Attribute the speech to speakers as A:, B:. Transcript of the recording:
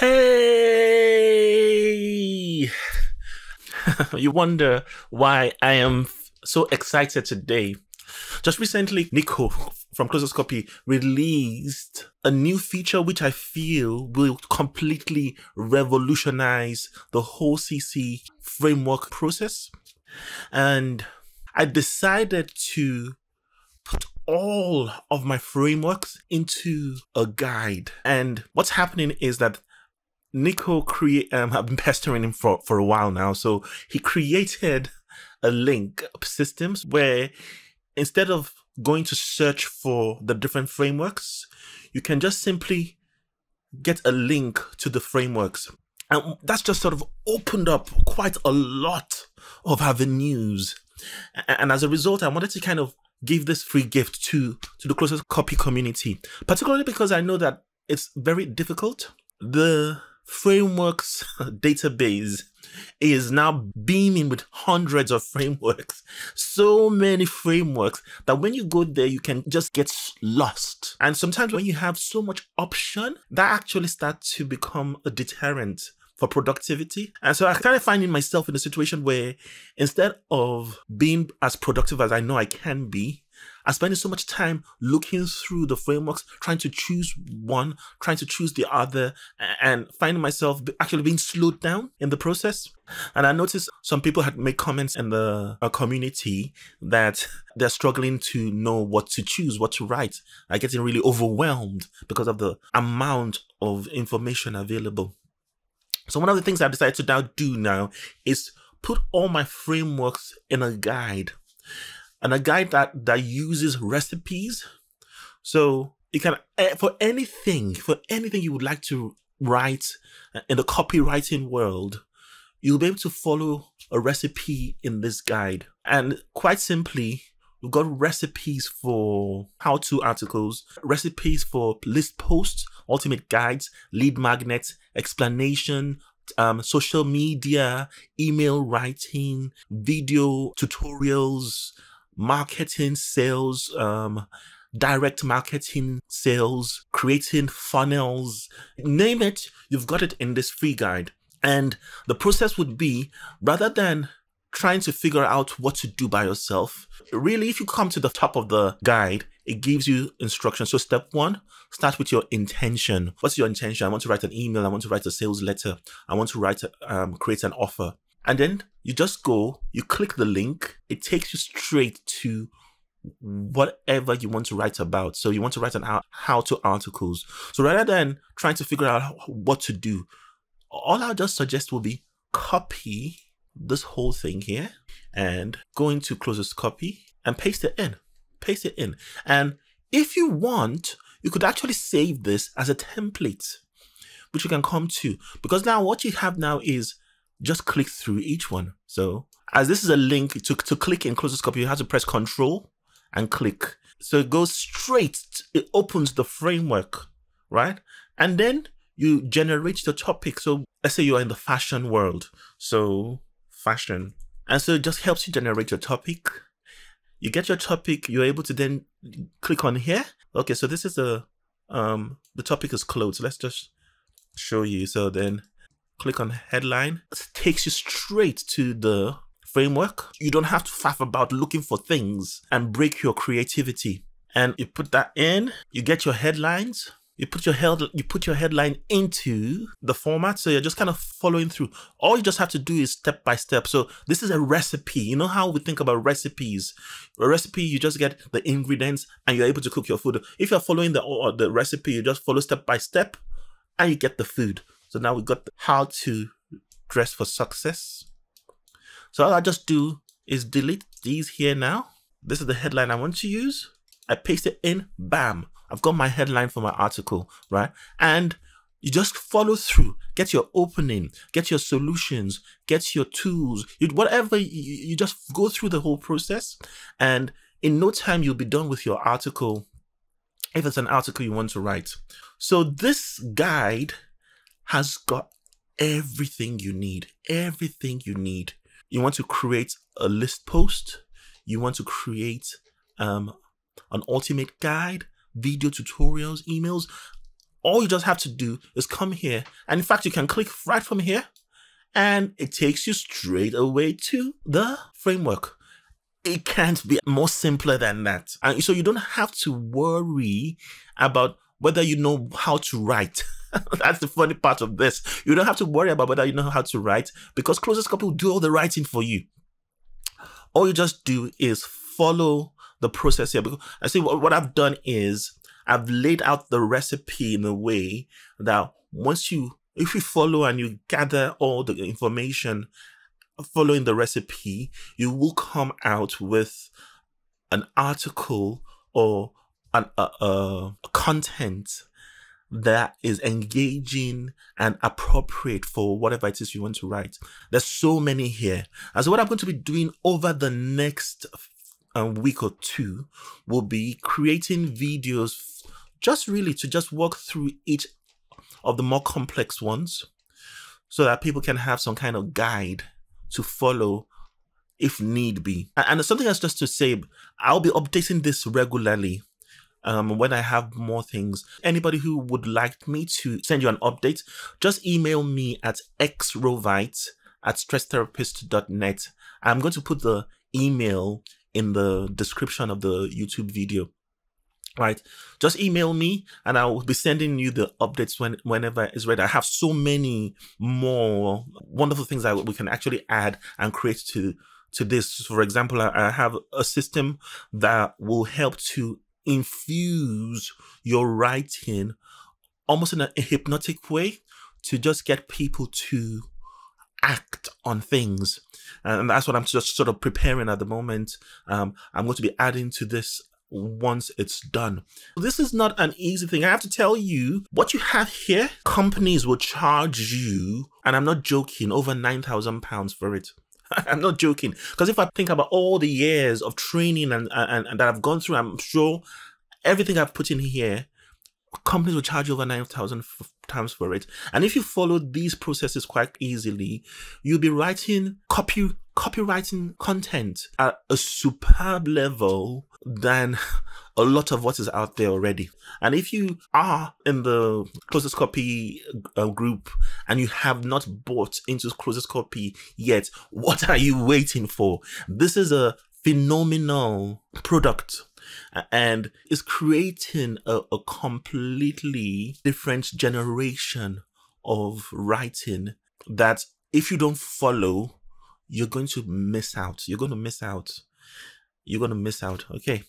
A: Hey! you wonder why I am so excited today. Just recently, Nico from ClosersCopy released a new feature which I feel will completely revolutionize the whole CC framework process. And I decided to put all of my frameworks into a guide. And what's happening is that Nico create um I've been pestering him for, for a while now. So he created a link systems where instead of going to search for the different frameworks, you can just simply get a link to the frameworks. And that's just sort of opened up quite a lot of avenues. And as a result, I wanted to kind of give this free gift to, to the ClosersCopy community, particularly because I know that it's very difficult. The frameworks database is now beaming with hundreds of frameworks. So many frameworks that when you go there, you can just get lost. And sometimes when you have so much option, that actually starts to become a deterrent for productivity. And so I started finding myself in a situation where instead of being as productive as I know I can be, I spending so much time looking through the frameworks, trying to choose one, trying to choose the other, and finding myself actually being slowed down in the process. And I noticed some people had made comments in the uh, community that they're struggling to know what to choose, what to write, are getting really overwhelmed because of the amount of information available. So one of the things I decided to now do now is put all my frameworks in a guide and a guide that that uses recipes. So you can eh, for anything for anything you would like to write eh, in the copywriting world, you'll be able to follow a recipe in this guide. And quite simply, we've got recipes for how-to articles, recipes for list posts, ultimate guides, lead magnets, explanation, um, social media, email writing, video tutorials, marketing, sales, um, direct marketing, sales, creating funnels, name it, you've got it in this free guide. And the process would be rather than trying to figure out what to do by yourself, really, if you come to the top of the guide, it gives you instructions. So, step one, start with your intention. What's your intention? I want to write an email. I want to write a sales letter. I want to write, a, um, create an offer. And then you just go, you click the link, it takes you straight to whatever you want to write about. So you want to write an how to articles. So rather than trying to figure out what to do, all I'll just suggest will be copy this whole thing here and go into ClosersCopy and paste it in. Paste it in. And if you want, you could actually save this as a template, which you can come to. Because now what you have now is just click through each one. So as this is a link to, to click in ClosersCopy, you have to press control and click. So it goes straight, it opens the framework, right? And then you generate the topic. So let's say you're in the fashion world. So fashion. And so it just helps you generate your topic. You get your topic, you're able to then click on here. Okay, so this is the um the topic is clothes. Let's just show you. So then click on headline. It takes you straight to the framework. You don't have to faff about looking for things and break your creativity. And you put that in, you get your headlines, you put your head you put your headline into the format so you're just kind of following through all you just have to do is step by step so this is a recipe you know how we think about recipes a recipe you just get the ingredients and you're able to cook your food if you're following the the recipe you just follow step by step and you get the food so now we got how to dress for success. So all I just do is delete these here now. This is the headline I want to use. I paste it in, bam. I've got my headline for my article, right? And you just follow through, get your opening, get your solutions, get your tools, you, whatever, you, you just go through the whole process. And in no time, you'll be done with your article if it's an article you want to write. So this guide has got everything you need. Everything you need. You want to create a list post. You want to create um, an ultimate guide, video tutorials, emails. all you just have to do is come here. And in fact, you can click right from here and it takes you straight away to the framework. It can't be more simpler than that. And so you don't have to worry about whether you know how to write. That's the funny part of this. You don't have to worry about whether you know how to write because Closers will do all the writing for you. All you just do is follow the process here. Because I see what, what I've done is I've laid out the recipe in a way that once you, if you follow and you gather all the information following the recipe, you will come out with an article or an, uh, uh, content that is engaging and appropriate for whatever it is you want to write. There's so many here. And so what I'm going to be doing over the next a week or two will be creating videos just really to just walk through each of the more complex ones so that people can have some kind of guide to follow if need be. And something else just to say, I'll be updating this regularly um, when I have more things. Anybody who would like me to send you an update, just email me at exrovite at stresstherapist.net. I'm going to put the email in the description of the YouTube video. Right, just email me and I will be sending you the updates when whenever it's ready. I have so many more wonderful things that we can actually add and create to to this. For example, I have a system that will help to infuse your writing almost in a, hypnotic way to just get people to act on things. And that's what I'm just sort of preparing at the moment. Um, I'm going to be adding to this once it's done. This is not an easy thing. I have to tell you, what you have here, companies will charge you, and I'm not joking, over £9,000 for it. I'm not joking. Because if I think about all the years of training and, and, and that I've gone through, I'm sure everything I've put in here companies will charge you over 9,000 times for it. And if you follow these processes quite easily, you'll be writing copy copywriting content at a superb level than a lot of what is out there already. And if you are in the ClosersCopy uh, group and you have not bought into ClosersCopy yet, what are you waiting for? This is a phenomenal product and is creating a, a completely different generation of writing that if you don't follow, you're going to miss out. You're going to miss out. You're going to miss out. Okay.